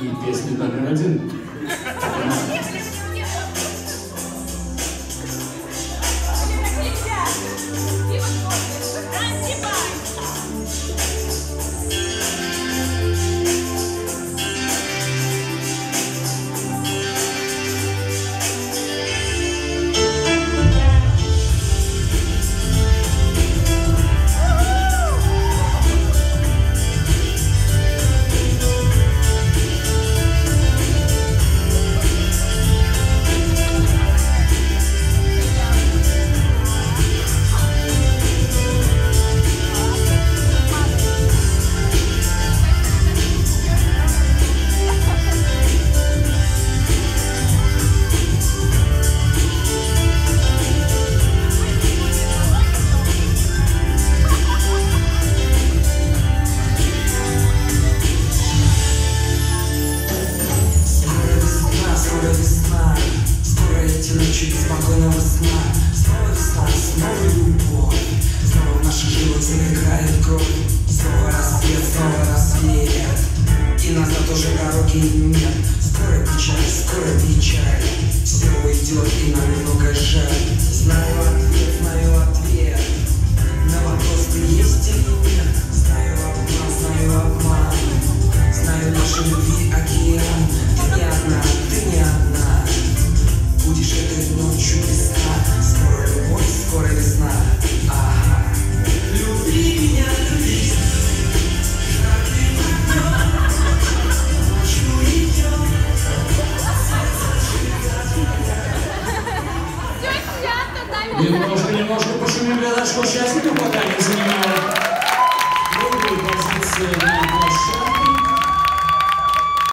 И песня номер один. Эти ночи беспокойного сна. Снова весна, снова любовь. Снова в наших жилах заиграет кровь. Снова рассвет, снова рассвет. И назад уже дороги нет. Скоро печаль, скоро печаль. Все уйдет и нам Немножко-немножко пошумим для нашего участника, пока не занимает.